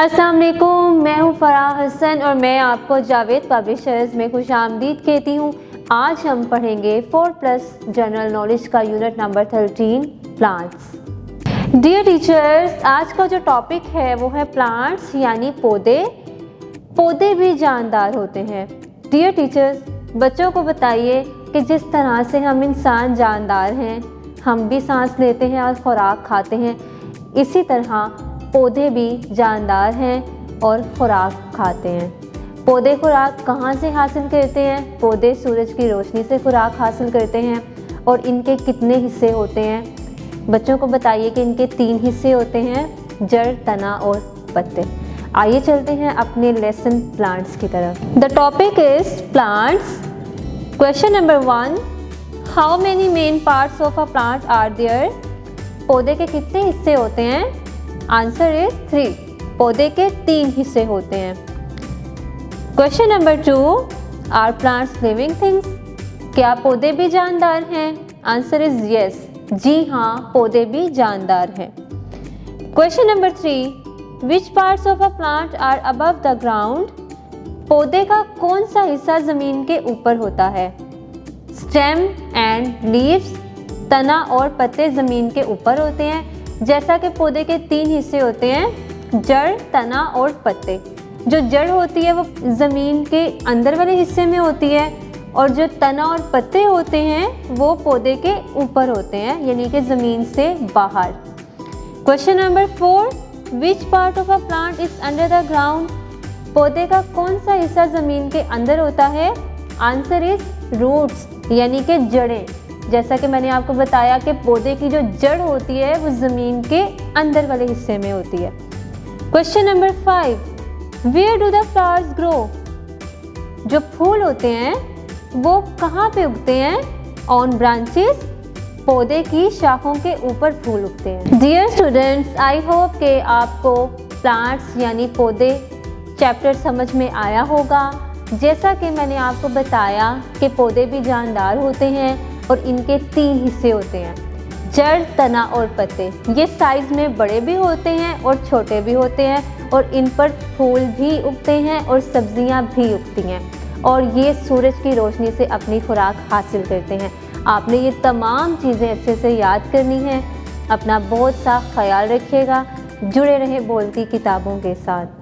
अस्सलाम वालेकुम मैं हूँ फराह हसन और मैं आपको जावेद पब्लिशर्स में खुश आमदीद कहती हूँ। आज हम पढ़ेंगे फोर प्लस जनरल नॉलेज का unit number thirteen, plants. Dear teachers आज का जो टॉपिक है वो है प्लांट्स, यानी पौधे। पौधे भी जानदार होते हैं। डियर टीचर्स बच्चों को बताइए कि जिस तरह से हम इंसान जानदार हैं, हम भी सांस लेते हैं और खुराक खाते हैं, इसी तरह पौधे भी जानदार हैं और खुराक खाते हैं। पौधे खुराक कहाँ से हासिल करते हैं? पौधे सूरज की रोशनी से खुराक हासिल करते हैं और इनके कितने हिस्से होते हैं? बच्चों को बताइए कि इनके तीन हिस्से होते हैं, जड़, तना और पत्ते। आइए चलते हैं अपने लेसन प्लांट्स की तरफ़। The topic is plants question number one how many main parts of a plant are there पौधे के कितने हिस्से होते हैं? आंसर इज़ थ्री पौधे के तीन हिस्से होते हैं। Question number two are plants living things क्या पौधे भी जानदार हैं? आंसर इज़ यस जी हाँ पौधे भी जानदार हैं। Question number three which parts of a plant are above the ground पौधे का कौन सा हिस्सा ज़मीन के ऊपर होता है? स्टेम एंड लीव्स तना और पत्ते ज़मीन के ऊपर होते हैं। जैसा कि पौधे के तीन हिस्से होते हैं, जड़, तना और पत्ते। जो जड़ होती है, वो ज़मीन के अंदर वाले हिस्से में होती है और जो तना और पत्ते होते हैं, वो पौधे के ऊपर होते हैं, यानी कि ज़मीन से बाहर। Question number four which part of a plant is under the ground पौधे का कौन सा हिस्सा ज़मीन के अंदर होता है? आंसर इज़ रूट्स यानी कि जड़ें। जैसा कि मैंने आपको बताया कि पौधे की जो जड़ होती है, वो ज़मीन के अंदर वाले हिस्से में होती है। Question number five where do the flowers grow जो फूल होते हैं, वो कहाँ पे उगते हैं? ऑन ब्रांचेस पौधे की शाखों के ऊपर फूल उगते हैं। डियर स्टूडेंट्स आई होप के आपको प्लांट्स यानी पौधे चैप्टर समझ में आया होगा। जैसा कि मैंने आपको बताया कि पौधे भी जानदार होते हैं और इनके तीन हिस्से होते हैं। जड़, तना और पत्ते। ये साइज़ में बड़े भी होते हैं और छोटे भी होते हैं और इन पर फूल भी उगते हैं और सब्ज़ियाँ भी उगती हैं। और ये सूरज की रोशनी से अपनी खुराक हासिल करते हैं। आपने ये तमाम चीज़ें अच्छे से याद करनी है। अपना बहुत सा ख्याल रखिएगा। जुड़े रहे बोलती किताबों के साथ।